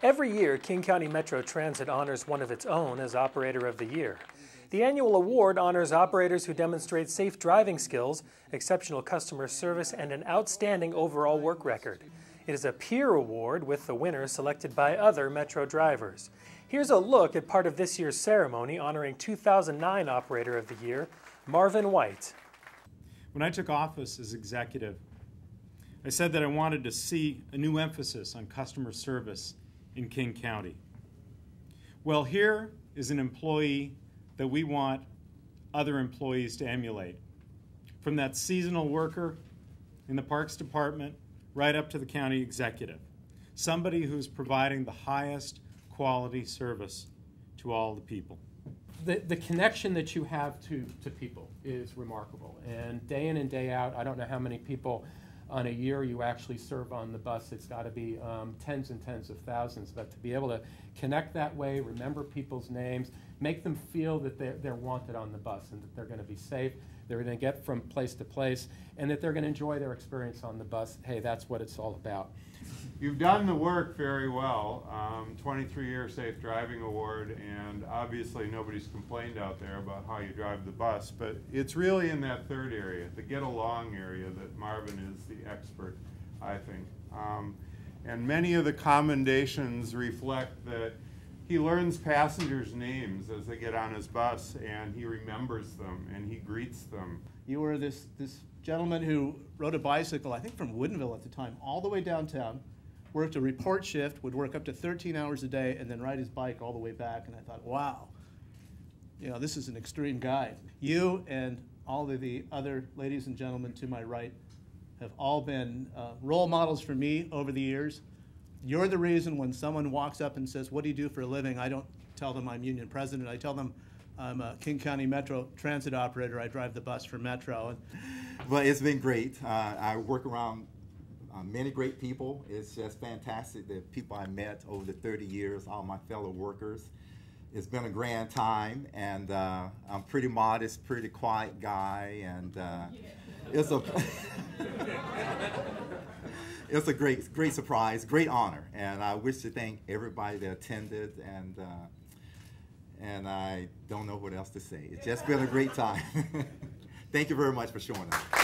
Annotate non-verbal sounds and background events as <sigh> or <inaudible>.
Every year, King County Metro Transit honors one of its own as Operator of the Year. The annual award honors operators who demonstrate safe driving skills, exceptional customer service, and an outstanding overall work record. It is a peer award with the winner selected by other Metro drivers. Here's a look at part of this year's ceremony honoring 2009 Operator of the Year, Marvin White. When I took office as executive, I said that I wanted to see a new emphasis on customer service in King County. Well, here is an employee that we want other employees to emulate. From that seasonal worker in the Parks Department right up to the county executive. Somebody who's providing the highest quality service to all the people. The, the connection that you have to, to people is remarkable. And day in and day out, I don't know how many people on a year you actually serve on the bus. It's got to be um, tens and tens of thousands. But to be able to connect that way, remember people's names, make them feel that they're, they're wanted on the bus and that they're going to be safe, they're going to get from place to place, and that they're going to enjoy their experience on the bus. Hey, that's what it's all about. You've done the work very well. Um, 23 year safe driving award, and obviously nobody's complained out there about how you drive the bus, but it's really in that third area, the get along area, that Marvin is the expert, I think. Um, and many of the commendations reflect that he learns passengers' names as they get on his bus, and he remembers them and he greets them. You were this, this gentleman who rode a bicycle, I think from Woodinville at the time, all the way downtown, worked a report shift, would work up to 13 hours a day, and then ride his bike all the way back. And I thought, wow, you know, this is an extreme guy. You and all of the other ladies and gentlemen to my right have all been uh, role models for me over the years. You're the reason when someone walks up and says, What do you do for a living? I don't tell them I'm union president. I tell them I'm a King County Metro transit operator. I drive the bus for Metro. Well, it's been great. Uh, I work around uh, many great people. It's just fantastic the people I met over the 30 years, all my fellow workers. It's been a grand time, and uh, I'm pretty modest, pretty quiet guy, and uh, it's a it's a great, great surprise, great honor, and I wish to thank everybody that attended, and uh, and I don't know what else to say. It's just been a great time. <laughs> thank you very much for showing up.